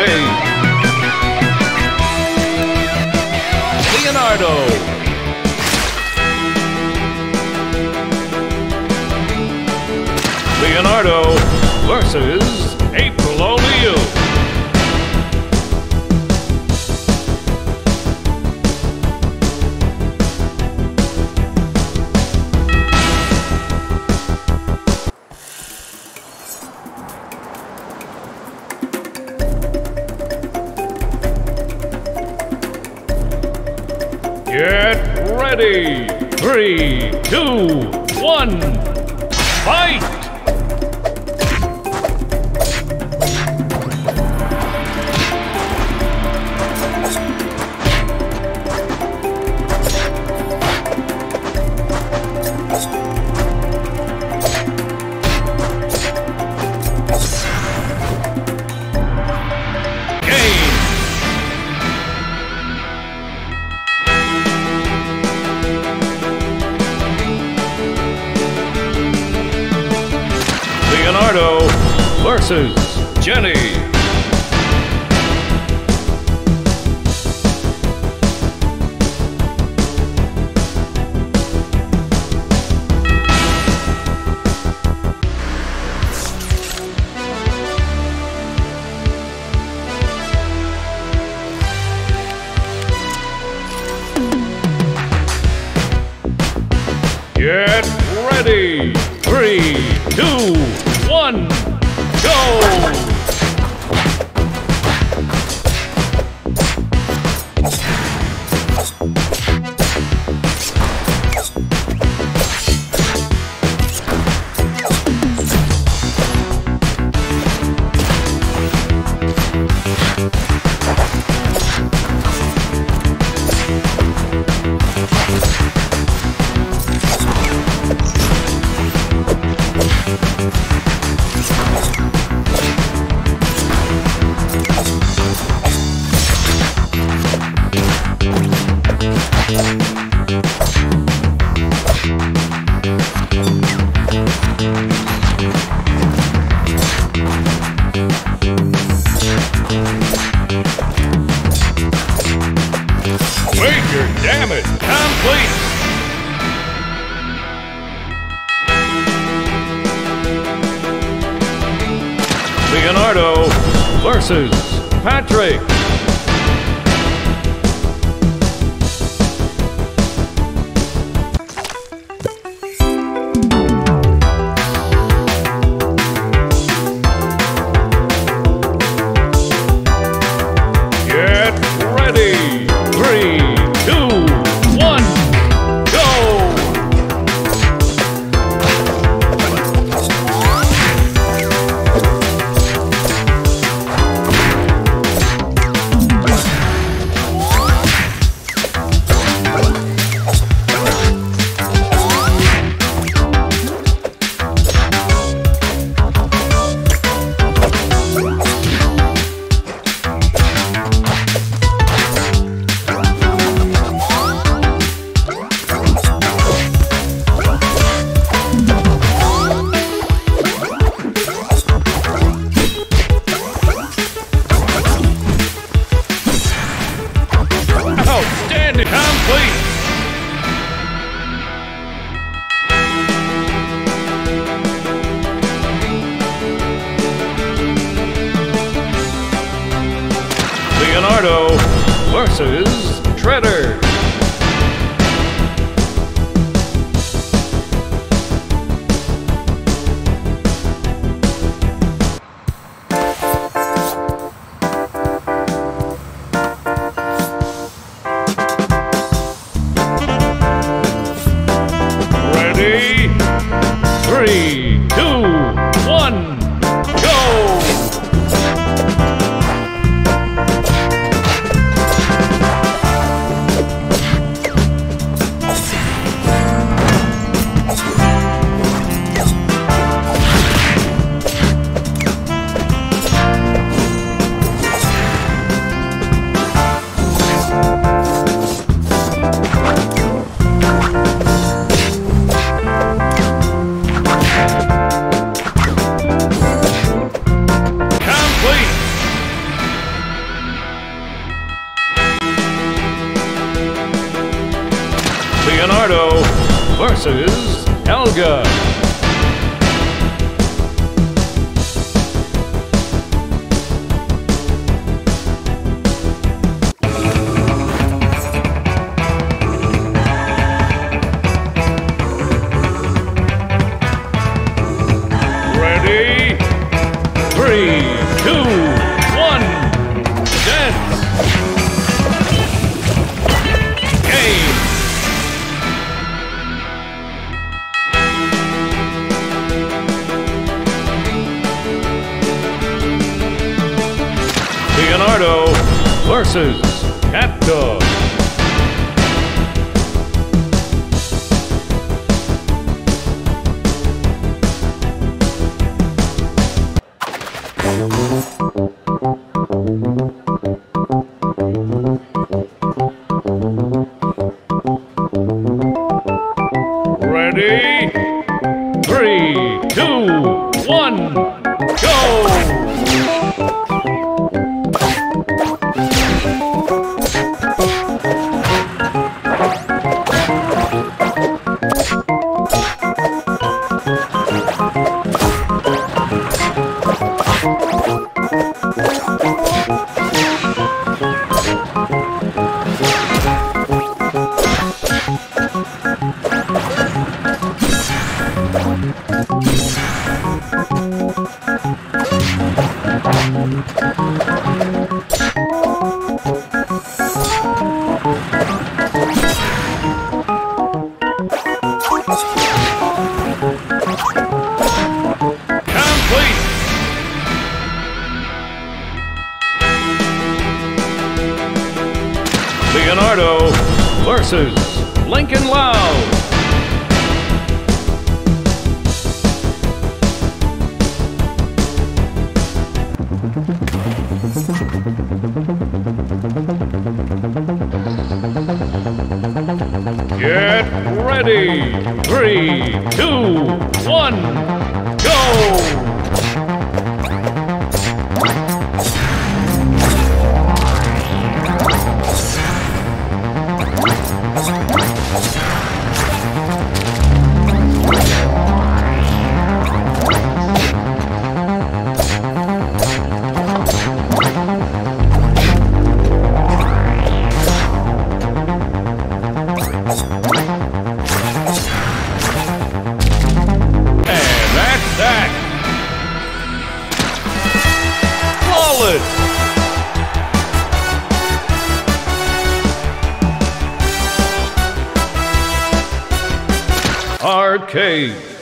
Dave. Leonardo. Leonardo versus April O'Neil. Get ready. Three, two, one, fight! Leonardo versus Jenny. Wager damage complete. Leonardo versus Patrick. Versus Treader. Versus Helga. Ready? Three, Leonardo versus CatDog. Ready? Leonardo versus Lincoln Loud. Get ready! Three, two, one, go! Cave.